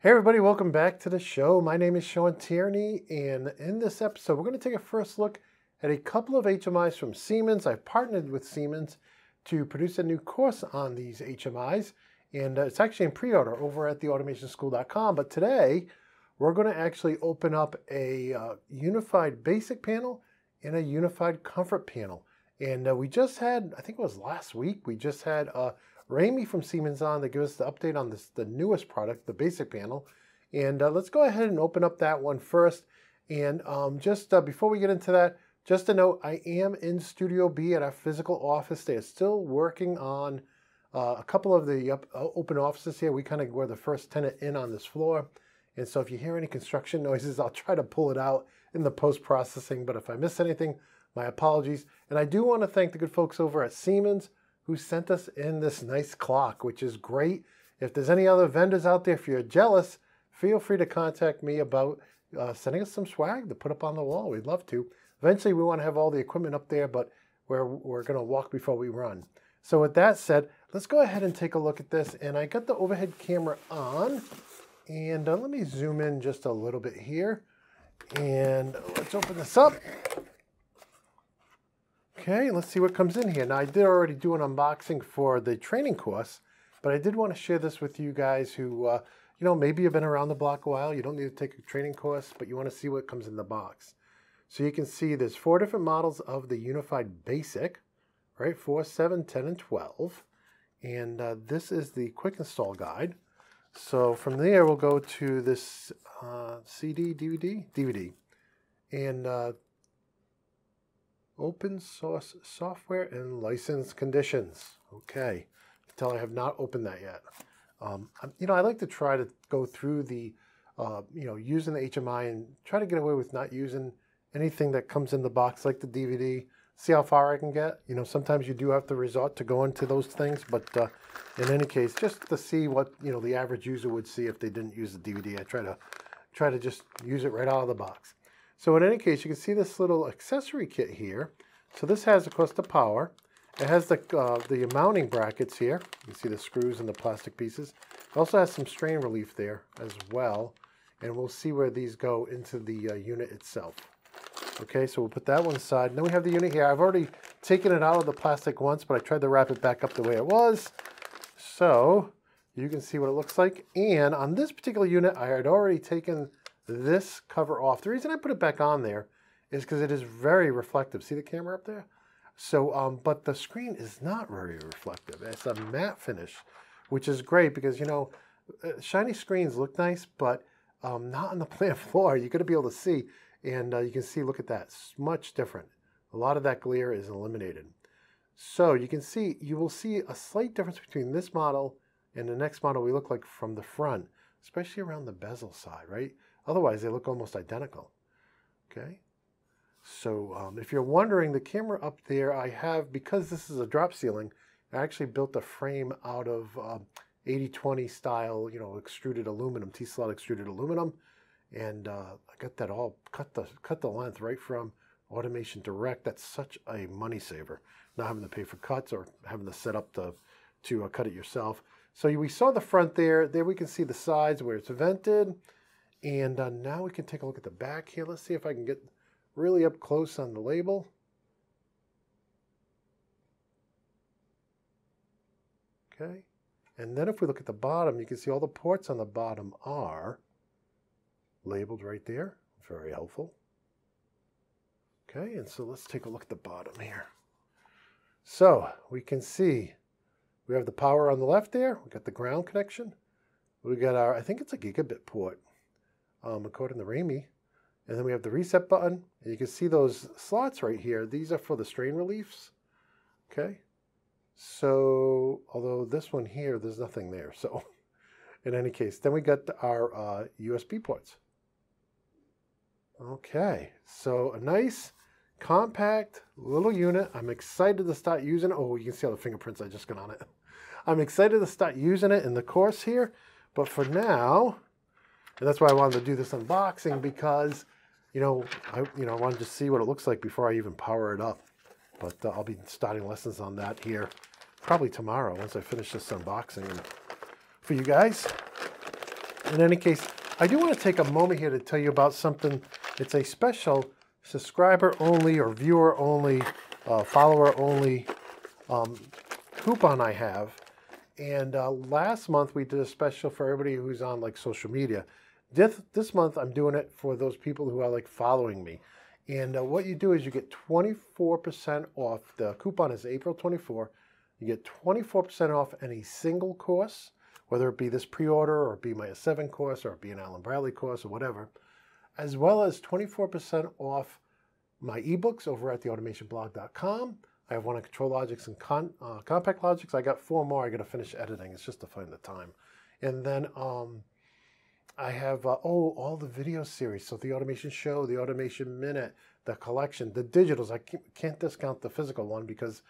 Hey everybody, welcome back to the show. My name is Shawn Tierney, and in this episode, we're going to take a first look at a couple of HMIs from Siemens. I've partnered with Siemens to produce a new course on these HMIs, and uh, it's actually in pre-order over at theautomationschool.com. But today, we're going to actually open up a uh, unified basic panel and a unified comfort panel. And uh, we just had, I think it was last week, we just had uh, Rami from Siemens on to give us the update on this, the newest product, the basic panel. And uh, let's go ahead and open up that one first. And um, just uh, before we get into that, just a note, I am in Studio B at our physical office. They are still working on uh, a couple of the up, open offices here. We kind of were the first tenant in on this floor. And so if you hear any construction noises, I'll try to pull it out in the post-processing. But if I miss anything, my apologies. And I do want to thank the good folks over at Siemens who sent us in this nice clock, which is great. If there's any other vendors out there, if you're jealous, feel free to contact me about uh, sending us some swag to put up on the wall. We'd love to. Eventually, we want to have all the equipment up there, but we're, we're going to walk before we run. So with that said, let's go ahead and take a look at this. And I got the overhead camera on. And uh, let me zoom in just a little bit here. And let's open this up. Okay, let's see what comes in here. Now, I did already do an unboxing for the training course, but I did want to share this with you guys who, uh, you know, maybe you've been around the block a while. You don't need to take a training course, but you want to see what comes in the box. So you can see there's four different models of the Unified Basic, right? 4, 7, 10, and 12. And uh, this is the quick install guide. So from there, we'll go to this uh, CD, DVD, DVD. And uh, Open source software and license conditions. Okay, tell I have not opened that yet. Um, you know, I like to try to go through the, uh, you know, using the HMI and try to get away with not using anything that comes in the box like the DVD. See how far I can get. You know, sometimes you do have to resort to going to those things, but uh, in any case, just to see what you know the average user would see if they didn't use the DVD, I try to try to just use it right out of the box. So in any case, you can see this little accessory kit here. So this has, of course, the power. It has the, uh, the mounting brackets here. You see the screws and the plastic pieces. It also has some strain relief there as well. And we'll see where these go into the uh, unit itself. Okay, so we'll put that one aside. And then we have the unit here. I've already taken it out of the plastic once, but I tried to wrap it back up the way it was. So you can see what it looks like. And on this particular unit, I had already taken this cover off. The reason I put it back on there is because it is very reflective. See the camera up there? So, um, but the screen is not very reflective. It's a matte finish, which is great because, you know, uh, shiny screens look nice, but um, not on the plant floor. You're going to be able to see, and uh, you can see, look at that, it's much different. A lot of that glare is eliminated. So you can see, you will see a slight difference between this model and the next model we look like from the front, especially around the bezel side, right? Otherwise, they look almost identical. Okay. So um, if you're wondering, the camera up there, I have, because this is a drop ceiling, I actually built a frame out of 80-20 um, style, you know, extruded aluminum, T-slot extruded aluminum. And uh, I got that all, cut the, cut the length right from Automation Direct. That's such a money saver. Not having to pay for cuts or having to set up to, to uh, cut it yourself. So we saw the front there. There we can see the sides where it's vented. And uh, now we can take a look at the back here. Let's see if I can get really up close on the label. Okay. And then if we look at the bottom, you can see all the ports on the bottom are labeled right there. Very helpful. Okay, and so let's take a look at the bottom here. So we can see we have the power on the left there. We got the ground connection. We got our, I think it's a gigabit port um, according to Rami. And then we have the reset button. And you can see those slots right here. These are for the strain reliefs. Okay. So, although this one here, there's nothing there. So, in any case, then we got our uh, USB ports. Okay. So, a nice, compact little unit. I'm excited to start using it. Oh, you can see all the fingerprints I just got on it. I'm excited to start using it in the course here. But for now, and that's why I wanted to do this unboxing because, you know, I you know I wanted to see what it looks like before I even power it up. But uh, I'll be starting lessons on that here probably tomorrow once I finish this unboxing for you guys. in any case, I do want to take a moment here to tell you about something. It's a special subscriber only or viewer only, uh, follower only um, coupon I have. And uh, last month we did a special for everybody who's on like social media. This, this month I'm doing it for those people who are like following me. And uh, what you do is you get 24% off. The coupon is April 24. You get 24% off any single course, whether it be this pre-order or be my 7 course or be an Allen Bradley course or whatever, as well as 24% off my ebooks over at theautomationblog.com. I have one on ControlLogix and Con, uh, CompactLogix. I got four more. I got to finish editing. It's just to find the time. And then um, I have, uh, oh, all the video series. So the Automation Show, the Automation Minute, the collection, the digitals. I can't discount the physical one because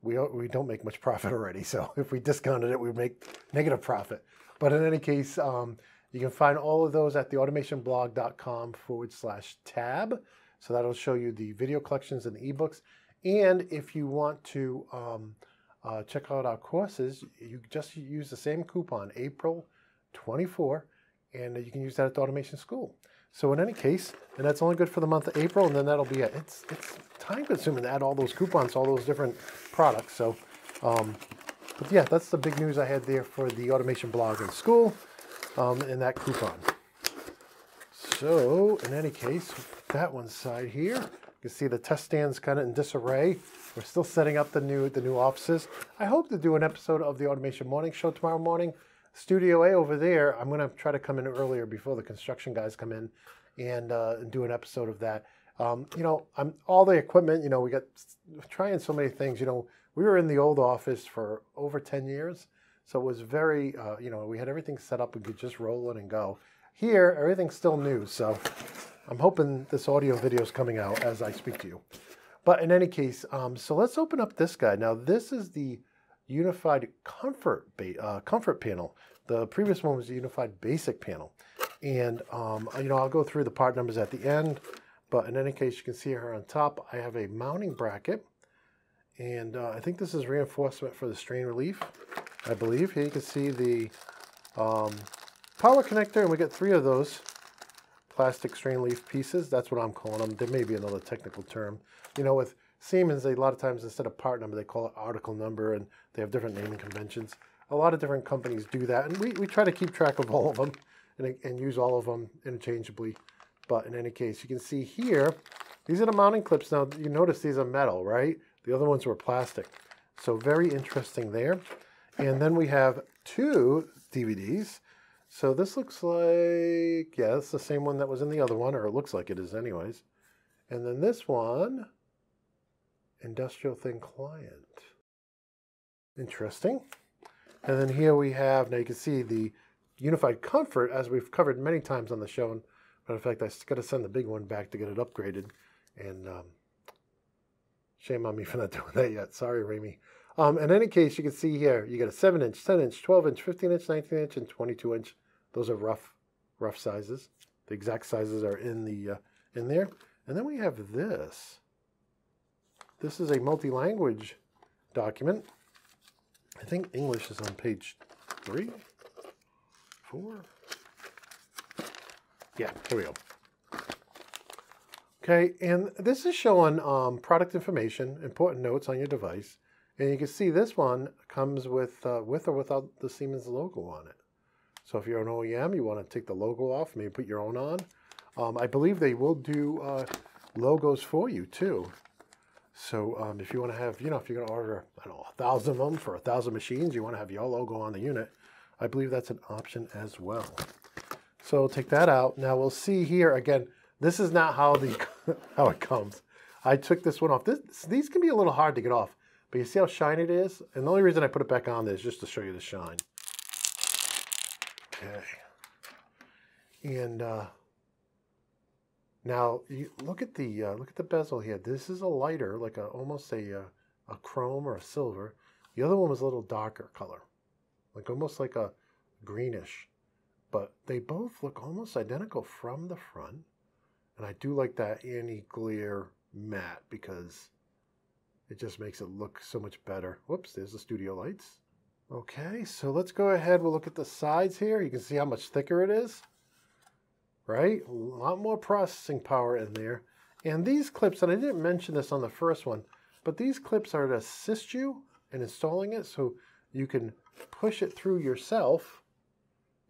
we, we don't make much profit already. So if we discounted it, we would make negative profit. But in any case, um, you can find all of those at theautomationblog.com forward slash tab. So that'll show you the video collections and the ebooks. And if you want to um, uh, check out our courses, you just use the same coupon, April 24, and you can use that at the Automation School. So in any case, and that's only good for the month of April, and then that'll be it. It's, it's time consuming to add all those coupons, all those different products. So, um, but yeah, that's the big news I had there for the Automation blog and school um, and that coupon. So in any case, that one side here, you can see the test stand's kind of in disarray. We're still setting up the new the new offices. I hope to do an episode of the Automation Morning Show tomorrow morning. Studio A over there, I'm going to try to come in earlier before the construction guys come in and, uh, do an episode of that. Um, you know, I'm all the equipment. You know, we got trying so many things. You know, we were in the old office for over 10 years, so it was very, uh, you know, we had everything set up. We could just roll it and go. Here, everything's still new, so I'm hoping this audio video is coming out as I speak to you. But in any case, um, so let's open up this guy. Now, this is the Unified Comfort uh, Comfort panel. The previous one was the Unified Basic panel. And, um, you know, I'll go through the part numbers at the end. But in any case, you can see here on top, I have a mounting bracket. And uh, I think this is reinforcement for the strain relief, I believe. Here you can see the um, power connector, and we get three of those plastic strain leaf pieces. That's what I'm calling them. There may be another technical term. You know, with Siemens, a lot of times instead of part number, they call it article number, and they have different naming conventions. A lot of different companies do that, and we, we try to keep track of all of them and, and use all of them interchangeably. But in any case, you can see here, these are the mounting clips. Now, you notice these are metal, right? The other ones were plastic. So very interesting there. And then we have two DVDs. So this looks like, yeah, it's the same one that was in the other one, or it looks like it is anyways. And then this one, Industrial Thin Client. Interesting. And then here we have, now you can see the Unified Comfort, as we've covered many times on the show. And matter of fact, I got to send the big one back to get it upgraded. And um, shame on me for not doing that yet. Sorry, Remy. Um, in any case, you can see here, you get a 7 inch, 10 inch, 12 inch, 15 inch, 19 inch, and 22 inch. Those are rough, rough sizes. The exact sizes are in the uh, in there. And then we have this. This is a multi-language document. I think English is on page three, four. Yeah, here we go. Okay, and this is showing um, product information, important notes on your device. And you can see this one comes with, uh, with or without the Siemens logo on it. So if you're an OEM, you want to take the logo off, maybe put your own on. Um, I believe they will do uh, logos for you too. So um, if you want to have, you know, if you're going to order, I don't know, a thousand of them for a thousand machines, you want to have your logo on the unit. I believe that's an option as well. So take that out. Now we'll see here again. This is not how the how it comes. I took this one off. This, these can be a little hard to get off. But you see how shiny it is? And the only reason I put it back on there is just to show you the shine. Okay. And uh, now you look at the uh, look at the bezel here. This is a lighter, like a almost a uh, a chrome or a silver. The other one was a little darker color, like almost like a greenish. But they both look almost identical from the front. And I do like that anti-glare matte because it just makes it look so much better. Whoops, there's the studio lights. Okay, so let's go ahead. We'll look at the sides here. You can see how much thicker it is, right? A lot more processing power in there. And these clips, and I didn't mention this on the first one, but these clips are to assist you in installing it so you can push it through yourself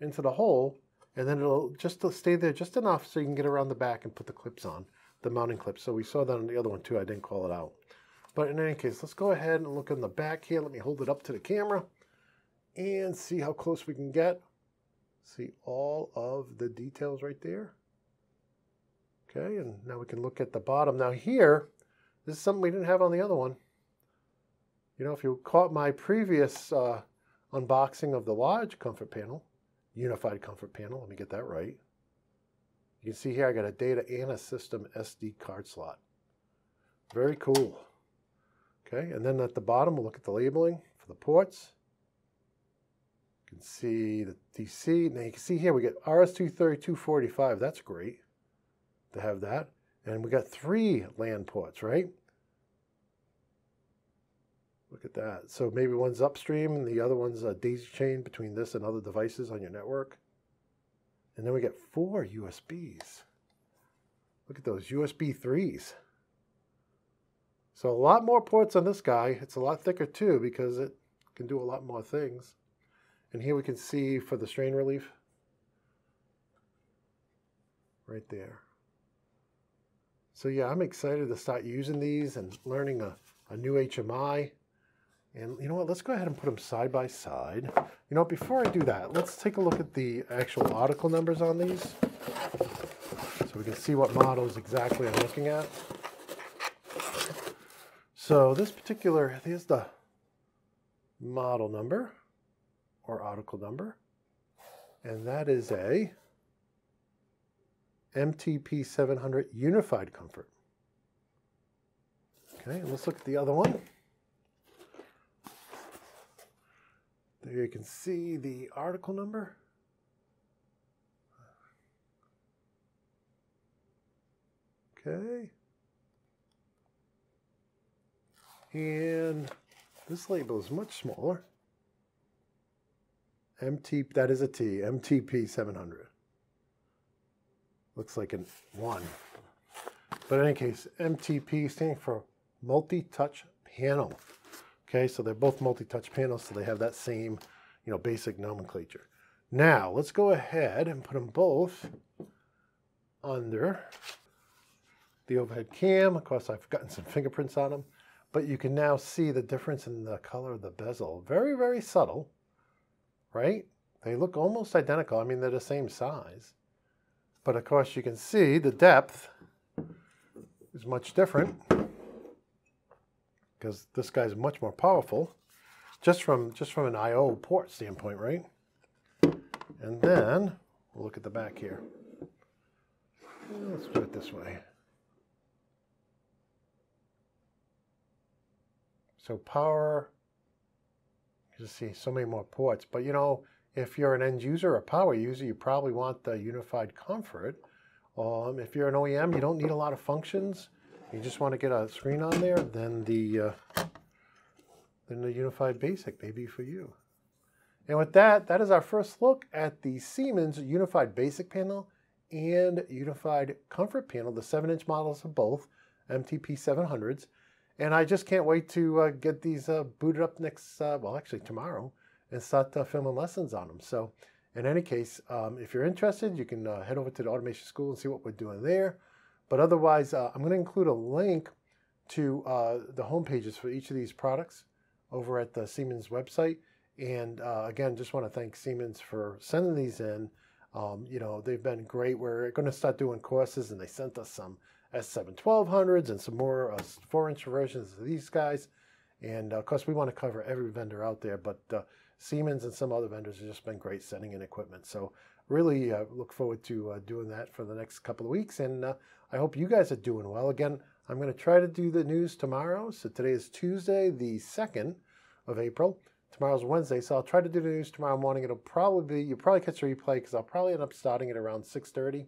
into the hole and then it'll just stay there just enough so you can get around the back and put the clips on, the mounting clips. So we saw that on the other one too. I didn't call it out. But in any case, let's go ahead and look in the back here. Let me hold it up to the camera and see how close we can get. See all of the details right there. Okay, and now we can look at the bottom. Now here, this is something we didn't have on the other one. You know, if you caught my previous uh, unboxing of the Lodge comfort panel, unified comfort panel, let me get that right. You can see here I got a data and a system SD card slot. Very cool. Okay, and then at the bottom, we'll look at the labeling for the ports. You can see the DC. Now you can see here we get RS-232 245. That's great to have that. And we got three LAN ports, right? Look at that. So maybe one's upstream and the other one's a daisy chain between this and other devices on your network. And then we get four USBs. Look at those USB 3s. So a lot more ports on this guy. It's a lot thicker too because it can do a lot more things. And here we can see for the strain relief. Right there. So yeah, I'm excited to start using these and learning a, a new HMI. And you know what, let's go ahead and put them side by side. You know, before I do that, let's take a look at the actual article numbers on these. So we can see what models exactly I'm looking at. So this particular, here's the model number or article number. And that is a MTP 700 Unified Comfort. Okay, let's look at the other one. There you can see the article number. Okay. And this label is much smaller. MT, that is a T, MTP 700. Looks like a one. But in any case, MTP standing for multi-touch panel. Okay, so they're both multi-touch panels, so they have that same, you know, basic nomenclature. Now, let's go ahead and put them both under the overhead cam. Of course, I've gotten some fingerprints on them, but you can now see the difference in the color of the bezel. Very, very subtle, right? They look almost identical. I mean, they're the same size. But of course, you can see the depth is much different because this guy's much more powerful just from just from an I/O port standpoint, right? And then we'll look at the back here. Let's do it this way. So power, you see so many more ports, but you know, if you're an end user or power user, you probably want the unified comfort. Um, if you're an OEM, you don't need a lot of functions you just want to get a screen on there, then the uh, then the Unified Basic may be for you. And with that, that is our first look at the Siemens Unified Basic panel and Unified Comfort panel, the 7-inch models of both, MTP 700s. And I just can't wait to uh, get these uh, booted up next, uh, well, actually tomorrow, and start uh, filming lessons on them. So in any case, um, if you're interested, you can uh, head over to the Automation School and see what we're doing there. But otherwise, uh, I'm going to include a link to the home pages for each of these products over at the Siemens website. And again, just want to thank Siemens for sending these in. Um, you know, they've been great. We're going to start doing courses, and they sent us some S7 1200s and some more uh, 4 inch versions of these guys. And of course, we want to cover every vendor out there, but uh, Siemens and some other vendors have just been great sending in equipment. So, really uh, look forward to uh, doing that for the next couple of weeks. And uh, I hope you guys are doing well. Again, I'm going to try to do the news tomorrow. So today is Tuesday, the 2nd of April. Tomorrow's Wednesday, so I'll try to do the news tomorrow morning. It'll probably be, you'll probably catch a replay because I'll probably end up starting at around 6.30.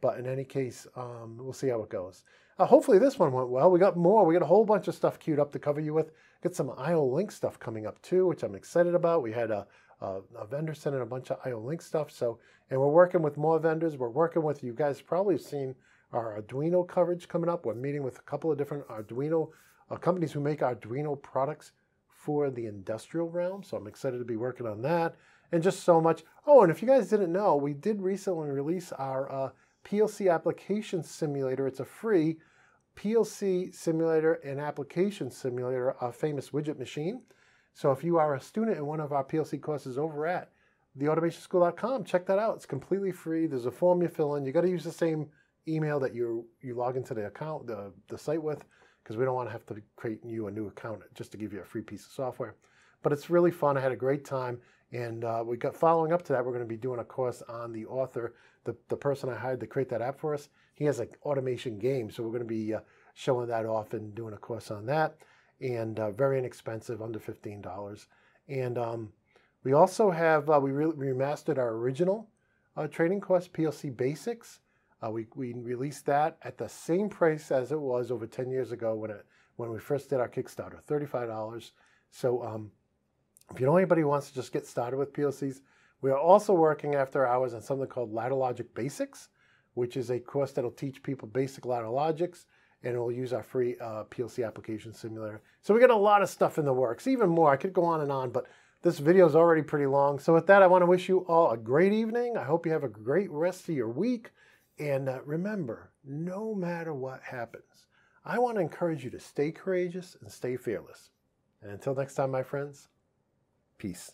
But in any case, um, we'll see how it goes. Uh, hopefully this one went well. We got more. We got a whole bunch of stuff queued up to cover you with. Got some IO Link stuff coming up too, which I'm excited about. We had a, a, a vendor sending a bunch of IO Link stuff. So, and we're working with more vendors. We're working with you guys. Probably seen our Arduino coverage coming up. We're meeting with a couple of different Arduino uh, companies who make Arduino products for the industrial realm. So I'm excited to be working on that and just so much. Oh, and if you guys didn't know, we did recently release our uh, PLC application simulator. It's a free PLC simulator and application simulator, a famous widget machine. So if you are a student in one of our PLC courses over at theautomationschool.com, check that out. It's completely free. There's a form you fill in. You got to use the same email that you you log into the account, the, the site with, because we don't want to have to create you a new account just to give you a free piece of software. But it's really fun. I had a great time. And uh, we got following up to that, we're going to be doing a course on the author, the, the person I hired to create that app for us. He has an automation game, so we're going to be uh, showing that off and doing a course on that. And uh, very inexpensive, under $15. And um, we also have, uh, we re remastered our original uh, training course, PLC Basics. Uh, we, we released that at the same price as it was over 10 years ago when, it, when we first did our Kickstarter, $35. So um, if you know anybody who wants to just get started with PLCs, we are also working after hours on something called Ladder Logic Basics, which is a course that'll teach people basic ladder logics, and it'll use our free uh, PLC application simulator. So we got a lot of stuff in the works, even more. I could go on and on, but this video is already pretty long. So with that, I want to wish you all a great evening. I hope you have a great rest of your week. And uh, remember, no matter what happens, I want to encourage you to stay courageous and stay fearless. And until next time, my friends, Peace.